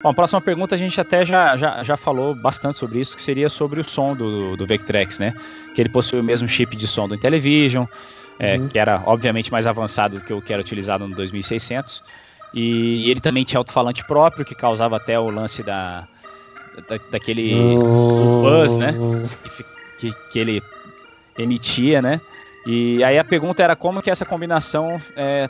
Bom, a próxima pergunta a gente até já, já, já falou bastante sobre isso, que seria sobre o som do, do Vectrex, né? Que ele possui o mesmo chip de som do Intellivision, é, uhum. que era obviamente mais avançado do que o que era utilizado no 2600. E, e ele também tinha alto-falante próprio, que causava até o lance da, da daquele buzz, né? Que, que ele emitia, né? E aí a pergunta era como que essa combinação é,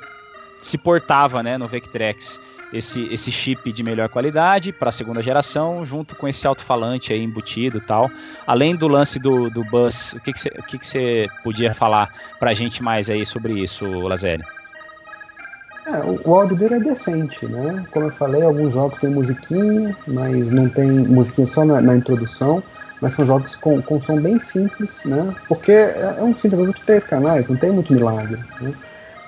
se portava né, no Vectrex esse, esse chip de melhor qualidade para a segunda geração, junto com esse alto-falante aí embutido e tal. Além do lance do, do bus, o que você que que que podia falar para a gente mais aí sobre isso, Lazelli? É, o, o áudio dele é decente, né? Como eu falei, alguns jogos têm musiquinha, mas não tem musiquinha só na, na introdução, mas são jogos com, com som bem simples, né? Porque é, é um sintetizador de três canais, não tem muito milagre, né?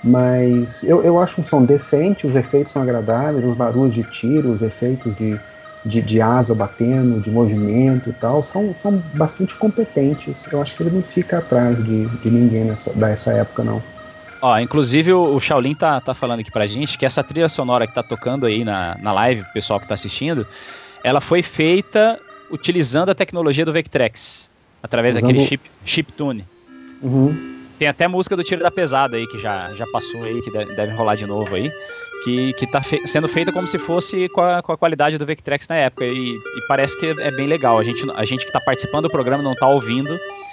Mas eu, eu acho um som decente, os efeitos são agradáveis, os barulhos de tiro, os efeitos de, de, de asa batendo, de movimento e tal, são, são bastante competentes. Eu acho que ele não fica atrás de, de ninguém nessa, dessa época, não. Ó, inclusive o, Shaolin tá, tá falando aqui pra gente que essa trilha sonora que tá tocando aí na, na live, o pessoal que tá assistindo, ela foi feita utilizando a tecnologia do Vectrex, através Usando... daquele chip, chip tune. Uhum. Tem até música do Tiro da Pesada aí, que já, já passou aí, que deve, deve rolar de novo aí, que, que tá fe sendo feita como se fosse com a, com a qualidade do Vectrex na época, e, e, parece que é bem legal. A gente, a gente que tá participando do programa não tá ouvindo,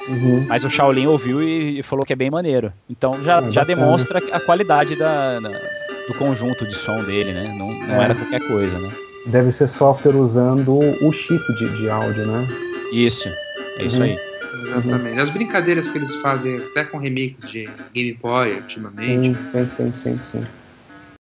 uhum. mas o Shaolin ouviu e, e, falou que é bem maneiro. Então já, é, já demonstra a qualidade da, da, do conjunto de som dele, né? Não, não é. era qualquer coisa, né? Deve ser software usando o chip de, de áudio, né? Isso, é isso uhum. aí. Exatamente. As brincadeiras que eles fazem até com remix de Game Boy ultimamente. Sim, sim, sim, sim. sim.